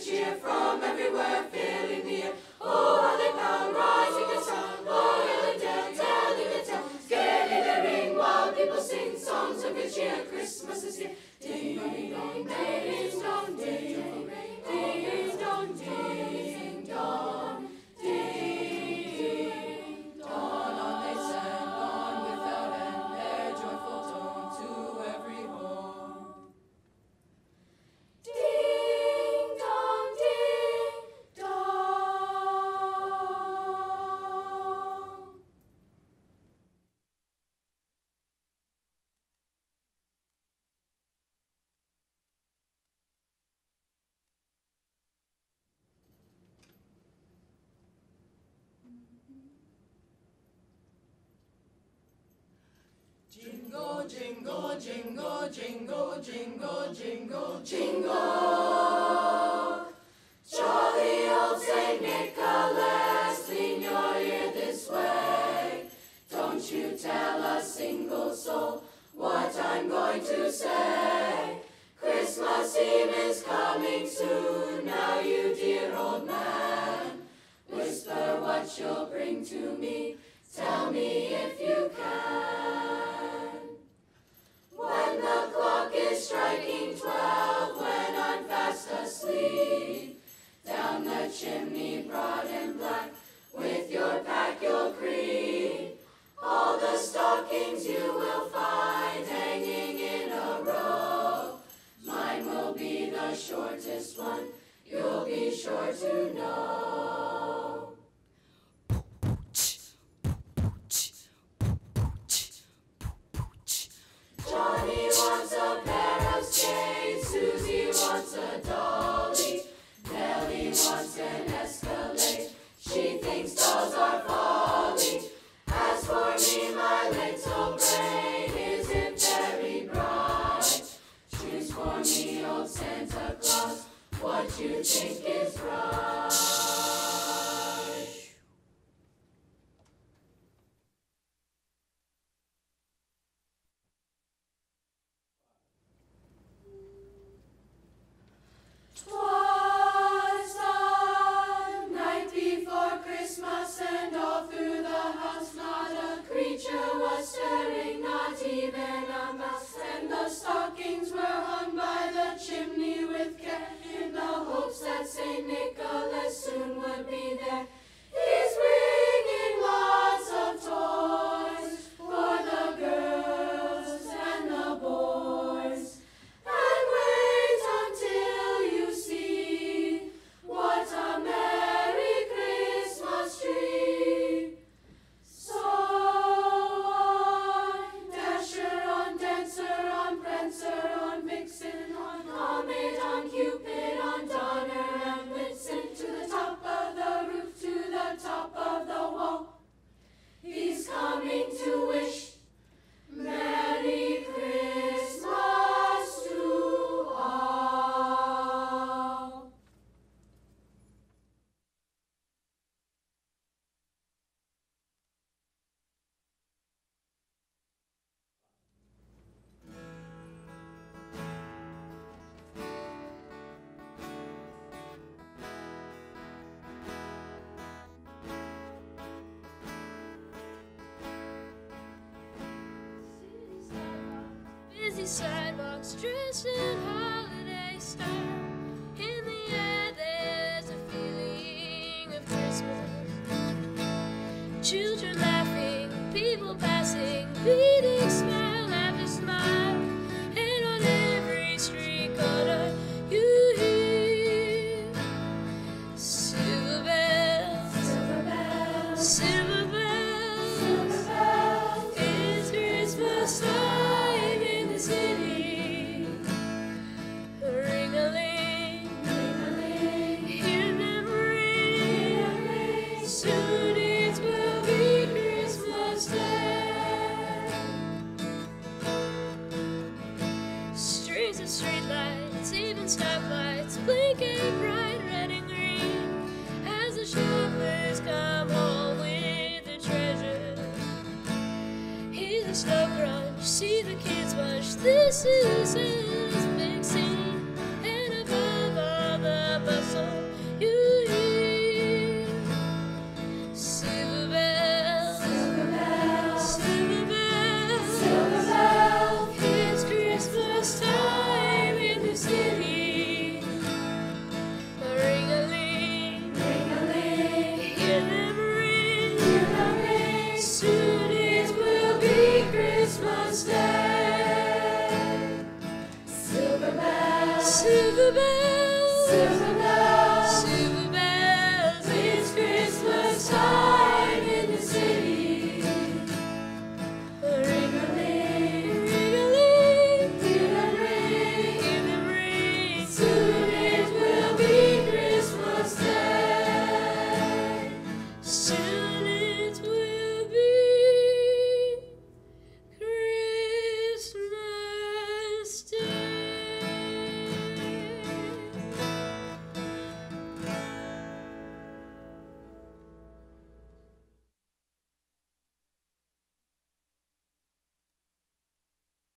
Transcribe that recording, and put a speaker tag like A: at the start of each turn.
A: cheer from everywhere filling the air. Jingle, jingle, jingle, jingle, jingle, jingle, jingle. Jolly old Saint Nicholas, lean your ear this way. Don't you tell a single soul what I'm going to say. Christmas Eve is coming soon, now you dear old man. To me, tell me if you can. When the clock is striking twelve, when I'm fast asleep, down the chimney broad and black, with your pack you'll creep. All the stockings you will find hanging in a row. Mine will be the shortest one, you'll be sure to know.
B: Sidewalks, dressed in holiday style. In the air, there's a feeling of Christmas. Children laughing, people passing, beating the stuff rush, see the kids watch. This is it. Yes.